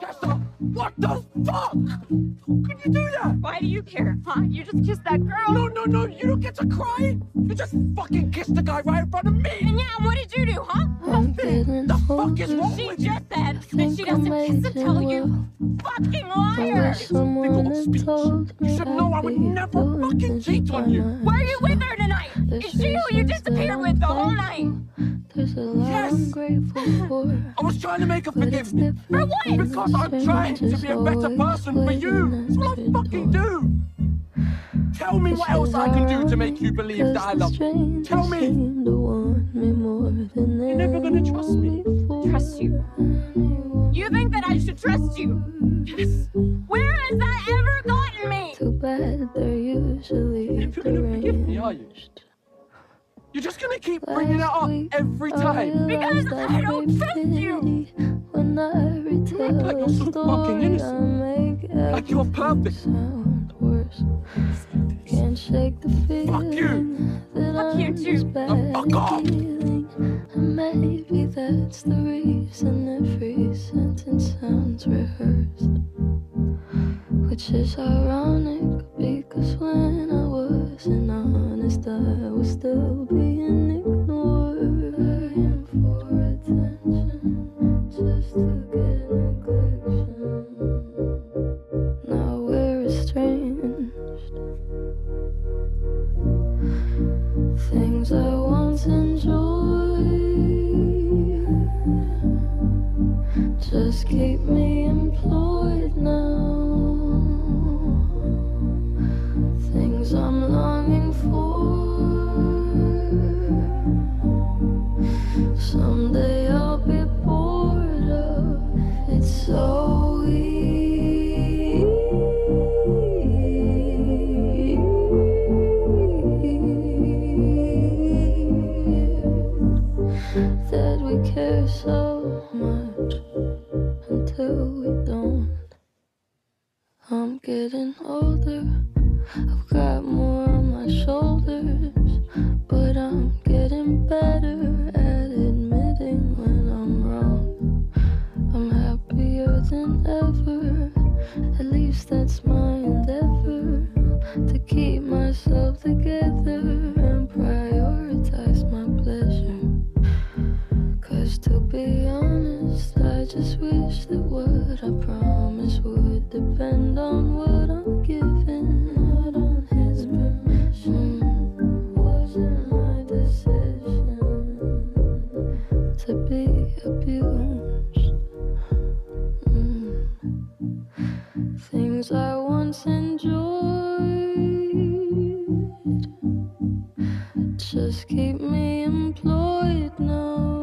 Tessa, what the fuck? How could you do that? Why do you care, huh? You just kissed that girl. No, no, no, you don't get to cry. You just fucking kissed the guy right in front of me. And yeah, what did you do, huh? I'm getting The fuck is wrong She with you? just said that think she doesn't kiss and it tell you. well. Fucking I liar! wish someone Figure of had speech. Fucking cheat on you. Why are you with her tonight? Is she who you disappeared with the whole night? There's a lot Yes. I'm grateful for. I was trying to make her But forgive me. For what? Because I'm trying to be a better person for you. That's what I fucking do. Tell me what else I can do to make you believe that I love you. Tell me. You're never gonna trust me. Trust you? You think that I should trust you? Bad they're usually Never gonna forgive me, are you? deranged. You're just gonna keep bringing it up every time. Because I don't trust you. When I like you're so fucking innocent. Like you're perfect. Sound worse. Can't shake the feeling you. that Fuck I'm you too. Oh, fuck off. maybe that's the Which is ironic because when I wasn't honest, I was still being ignored. So Cause to be honest, I just wish that what I promised would depend on what I'm giving, not on his permission. Wasn't my decision to be abused. Mm. Things I once enjoyed just keep me employed now.